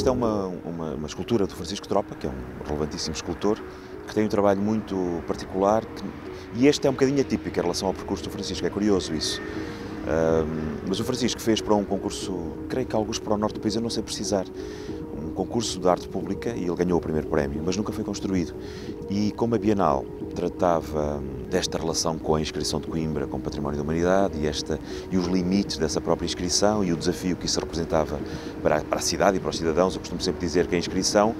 Isto é uma, uma, uma, escultura do Francisco Tropa, que é um relevantíssimo escultor, que tem um trabalho muito particular que, e este é um bocadinho atípico em relação ao percurso do Francisco, é curioso isso. Um, mas o Francisco fez para um concurso, creio que alguns para o norte do país, eu não sei precisar, um concurso de arte pública e ele ganhou o primeiro prémio, mas nunca foi construído. E como a Bienal tratava desta relação com a inscrição de Coimbra com o Património da Humanidade e, esta, e os limites dessa própria inscrição e o desafio que isso representava para a, para a cidade e para os cidadãos, eu costumo sempre dizer que a inscrição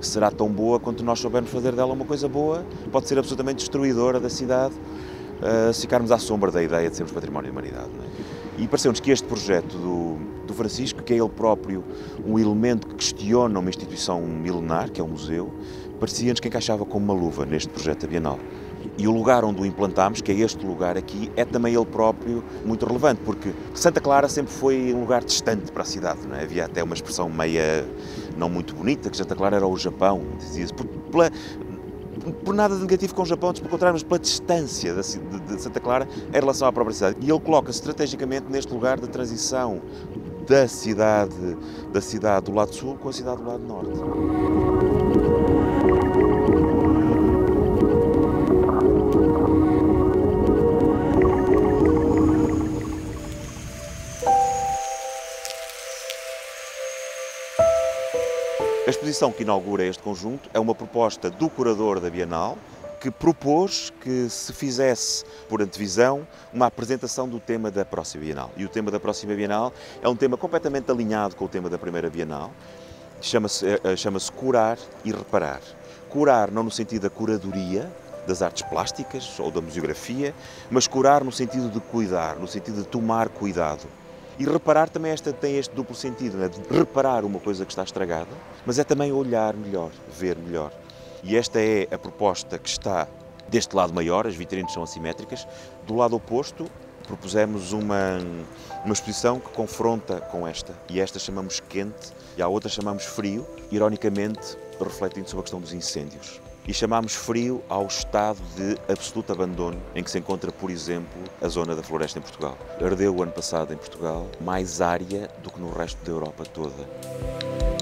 será tão boa quanto nós soubermos fazer dela uma coisa boa, pode ser absolutamente destruidora da cidade uh, se ficarmos à sombra da ideia de sermos património da humanidade. É? E pareceu-nos que este projeto do, do Francisco, que é ele próprio um elemento que questiona uma instituição milenar, que é o museu, parecia-nos que encaixava como uma luva neste projeto da Bienal. E o lugar onde o implantámos, que é este lugar aqui, é também ele próprio muito relevante, porque Santa Clara sempre foi um lugar distante para a cidade. É? Havia até uma expressão meia não muito bonita, que Santa Clara era o Japão, dizia-se, pela, por nada de negativo com o Japão, pelo contrário, pela distância de, de Santa Clara em relação à própria cidade. E ele coloca-se estrategicamente neste lugar de transição da cidade, da cidade do lado sul com a cidade do lado norte. A exposição que inaugura este conjunto é uma proposta do curador da Bienal, que propôs que se fizesse, por antevisão, uma apresentação do tema da próxima Bienal. E o tema da próxima Bienal é um tema completamente alinhado com o tema da primeira Bienal, chama-se eh, eh, chama curar e reparar. Curar não no sentido da curadoria, das artes plásticas ou da museografia, mas curar no sentido de cuidar, no sentido de tomar cuidado. E reparar também esta, tem este duplo sentido, né? de reparar uma coisa que está estragada, mas é também olhar melhor, ver melhor. E esta é a proposta que está deste lado maior, as vitrines são assimétricas. Do lado oposto, propusemos uma, uma exposição que confronta com esta. E esta chamamos quente e a outra chamamos frio, ironicamente refletindo sobre a questão dos incêndios e chamamos frio ao estado de absoluto abandono em que se encontra, por exemplo, a zona da floresta em Portugal. Ardeu o ano passado em Portugal mais área do que no resto da Europa toda.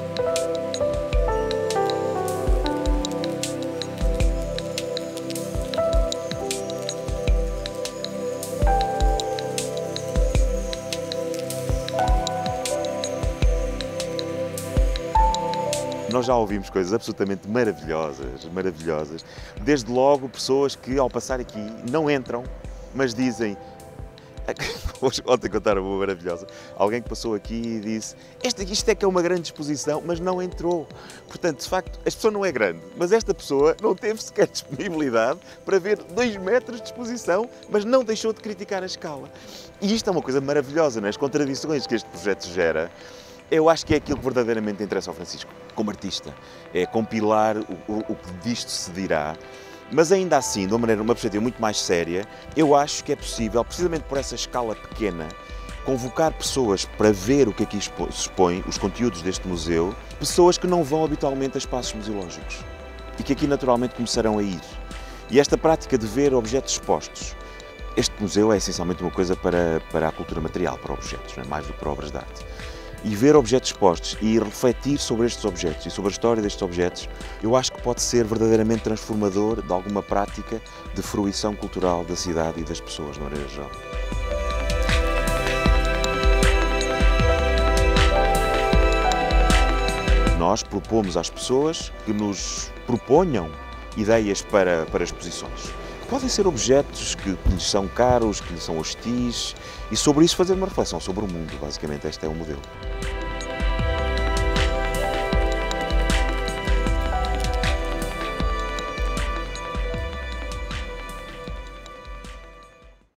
Nós já ouvimos coisas absolutamente maravilhosas, maravilhosas. Desde logo pessoas que ao passar aqui não entram, mas dizem Ontem contaram uma maravilhosa. Alguém que passou aqui e disse: isto, isto é que é uma grande exposição, mas não entrou. Portanto, de facto, a exposição não é grande, mas esta pessoa não teve sequer disponibilidade para ver dois metros de exposição, mas não deixou de criticar a escala. E isto é uma coisa maravilhosa, não é? as contradições que este projeto gera eu acho que é aquilo que verdadeiramente interessa ao Francisco, como artista. É compilar o, o, o que disto se dirá. Mas ainda assim, de uma maneira, uma perspectiva muito mais séria, eu acho que é possível, precisamente por essa escala pequena, convocar pessoas para ver o que aqui se expõe, os conteúdos deste museu, pessoas que não vão habitualmente a espaços museológicos e que aqui naturalmente começarão a ir. E esta prática de ver objetos expostos. Este museu é essencialmente uma coisa para, para a cultura material, para objetos, é? mais do que para obras de arte e ver objetos expostos e refletir sobre estes objetos e sobre a história destes objetos, eu acho que pode ser verdadeiramente transformador de alguma prática de fruição cultural da cidade e das pessoas, na maneira geral. Nós propomos às pessoas que nos proponham ideias para, para exposições. Podem ser objetos que, lhes são caros, que lhes são hostis, e sobre isso fazer uma reflexão sobre o mundo, basicamente, este é o modelo.